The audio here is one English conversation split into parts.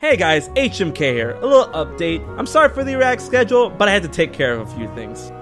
Hey guys, HMK here. A little update. I'm sorry for the React schedule, but I had to take care of a few things.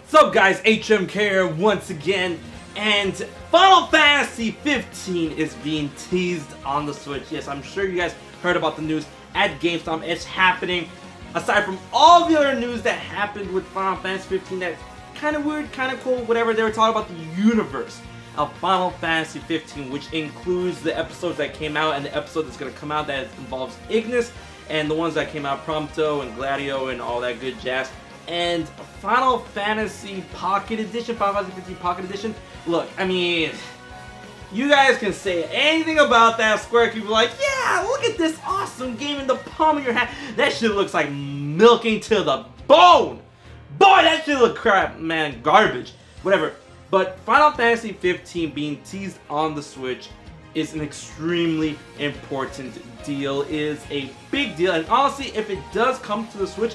What's up guys, HMK here once again, and Final Fantasy 15 is being teased on the Switch. Yes, I'm sure you guys heard about the news at Gamescom. It's happening aside from all the other news that happened with Final Fantasy 15 that's kind of weird, kind of cool, whatever, they were talking about the universe of Final Fantasy 15, which includes the episodes that came out and the episode that's going to come out that involves Ignis, and the ones that came out Prompto and Gladio and all that good jazz. And Final Fantasy Pocket Edition, Final Fantasy 15 Pocket Edition. Look, I mean, you guys can say anything about that Square Cube, like, yeah, look at this awesome game in the palm of your hand. That shit looks like milking to the bone. Boy, that shit look crap, man, garbage. Whatever. But Final Fantasy 15 being teased on the Switch is an extremely important deal, is a big deal. And honestly, if it does come to the Switch,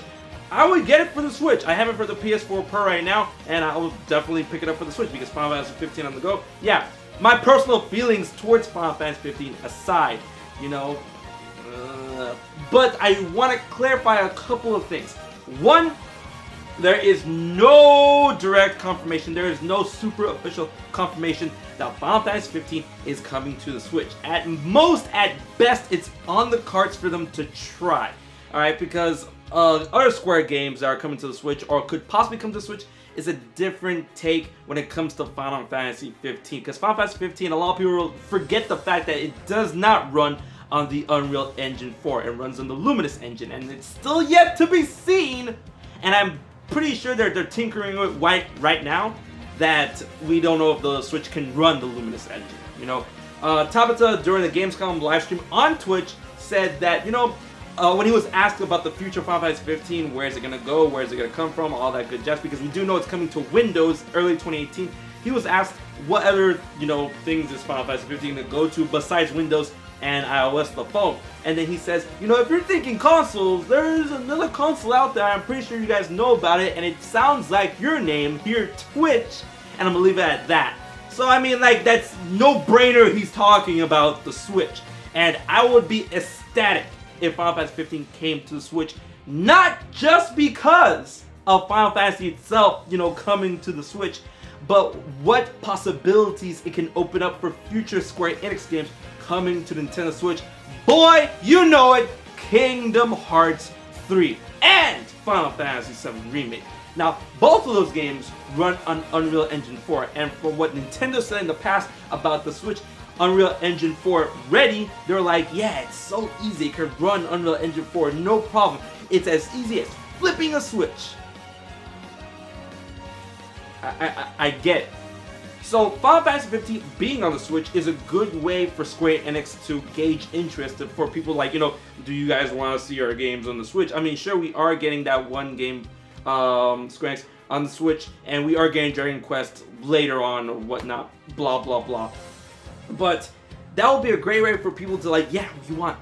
I would get it for the Switch. I have it for the PS4 Pro right now, and I will definitely pick it up for the Switch because Final Fantasy 15 on the go. Yeah, my personal feelings towards Final Fantasy 15 aside, you know. Uh, but I want to clarify a couple of things. One, there is no direct confirmation, there is no super official confirmation that Final Fantasy 15 is coming to the Switch. At most, at best, it's on the cards for them to try. Alright, because uh, other Square games that are coming to the Switch or could possibly come to the Switch is a different take when it comes to Final Fantasy 15. Because Final Fantasy 15, a lot of people will forget the fact that it does not run on the Unreal Engine 4. It runs on the Luminous engine, and it's still yet to be seen. And I'm pretty sure they're, they're tinkering with white right now that we don't know if the Switch can run the Luminous engine. You know, uh, Tabata during the Gamescom live stream on Twitch said that, you know, uh, when he was asked about the future of Final Fantasy 15, where is it going to go, where is it to come from, all that good jazz, because we do know it's coming to Windows early 2018, he was asked what other, you know, things is Final Fantasy 15 going to go to besides Windows and iOS the phone. And then he says, you know, if you're thinking consoles, there's another console out there, I'm pretty sure you guys know about it, and it sounds like your name here, Twitch, and I'm to leave it at that. So, I mean, like, that's no-brainer he's talking about the Switch. And I would be ecstatic if Final Fantasy 15 came to the Switch, not just because of Final Fantasy itself, you know, coming to the Switch, but what possibilities it can open up for future Square Enix games coming to Nintendo Switch. Boy, you know it, Kingdom Hearts 3 and Final Fantasy 7 Remake. Now, both of those games run on Unreal Engine 4, and for what Nintendo said in the past about the Switch, Unreal Engine 4 ready, they're like, yeah, it's so easy. It can run Unreal Engine 4, no problem. It's as easy as flipping a switch. I, I, I get it. So Final Fantasy 15 being on the Switch is a good way for Square Enix to gauge interest for people like, you know, do you guys want to see our games on the Switch? I mean, sure, we are getting that one game, um, Square Enix, on the Switch, and we are getting Dragon Quest later on or whatnot, blah, blah, blah. But that would be a great way for people to like, yeah, we want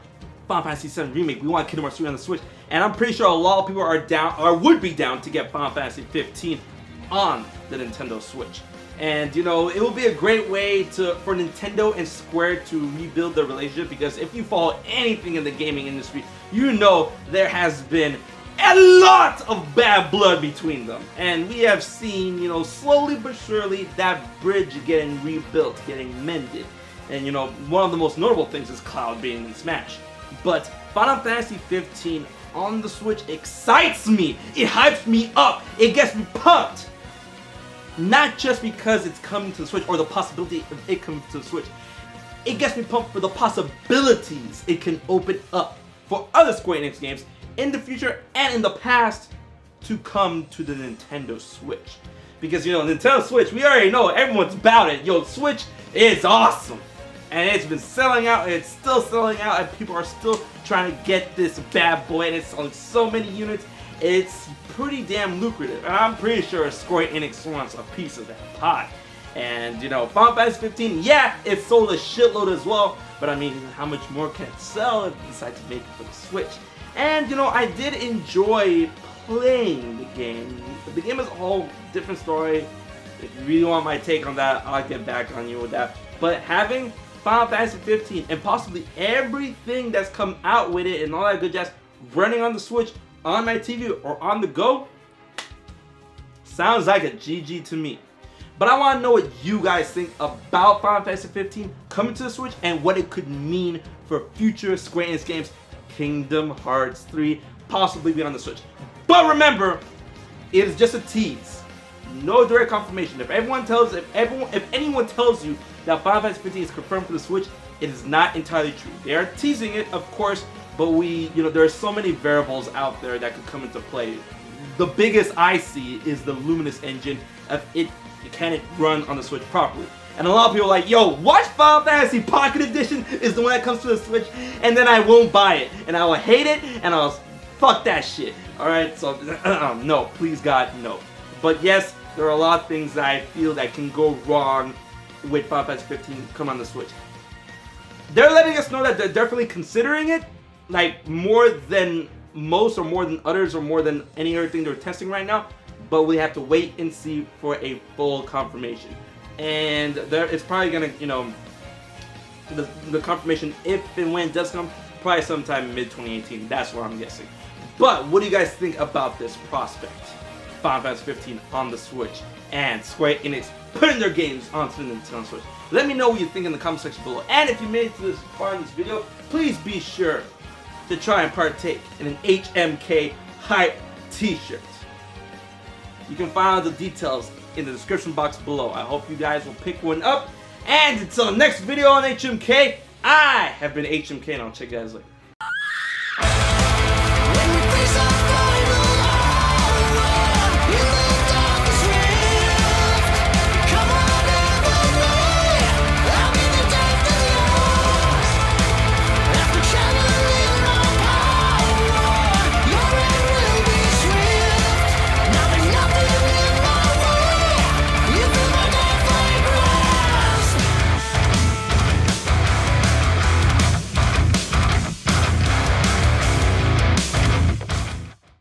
Final Fantasy VII Remake, we want Kingdom Hearts 3 on the Switch, and I'm pretty sure a lot of people are down, or would be down to get Final Fantasy 15 on the Nintendo Switch. And you know, it will be a great way to for Nintendo and Square to rebuild their relationship because if you follow anything in the gaming industry, you know there has been a lot of bad blood between them. And we have seen, you know, slowly but surely that bridge getting rebuilt, getting mended. And you know, one of the most notable things is Cloud being in Smash. But Final Fantasy 15 on the Switch excites me. It hypes me up. It gets me pumped. Not just because it's coming to the Switch or the possibility of it coming to the Switch. It gets me pumped for the possibilities it can open up for other Square Enix games in the future and in the past to come to the Nintendo Switch. Because, you know, Nintendo Switch, we already know everyone's about it. Yo, Switch is awesome. And it's been selling out, and it's still selling out, and people are still trying to get this bad boy, and it's selling so many units. It's pretty damn lucrative, and I'm pretty sure Square Enix wants a piece of that pie. And, you know, Final Fantasy 15, yeah, it sold a shitload as well. But I mean, how much more can it sell if you decide to make it for the Switch? And, you know, I did enjoy playing the game. The game is a whole different story. If you really want my take on that, I'll get back on you with that. But having Final Fantasy 15 and possibly everything that's come out with it and all that good jazz running on the Switch, on my TV, or on the go, sounds like a GG to me. But I want to know what you guys think about Final Fantasy 15 coming to the Switch and what it could mean for future Square Enix games, Kingdom Hearts 3, possibly be on the Switch. But remember, it is just a tease. No direct confirmation. If everyone tells, if everyone, if anyone tells you that Final Fantasy 15 is confirmed for the Switch, it is not entirely true. They are teasing it, of course, but we, you know, there are so many variables out there that could come into play. The biggest I see is the Luminous engine. If it can it run on the Switch properly. And a lot of people are like, yo, watch Final Fantasy Pocket Edition is the one that comes to the Switch, and then I won't buy it. And I will hate it, and I'll fuck that shit. Alright, so um, no, please God, no. But yes, there are a lot of things that I feel that can go wrong with Final Fantasy 15 come on the Switch. They're letting us know that they're definitely considering it, like more than most or more than others or more than any other thing they're testing right now but we have to wait and see for a full confirmation. And there, it's probably gonna, you know, the, the confirmation, if and when it does come, probably sometime mid 2018. That's what I'm guessing. But what do you guys think about this prospect? Final Fantasy 15 on the Switch and Square Enix putting their games onto the Nintendo Switch. Let me know what you think in the comment section below. And if you made it to this far in this video, please be sure to try and partake in an HMK hype t-shirt. You can find out the details in the description box below. I hope you guys will pick one up. And until the next video on HMK, I have been HMK and I'll check you guys later.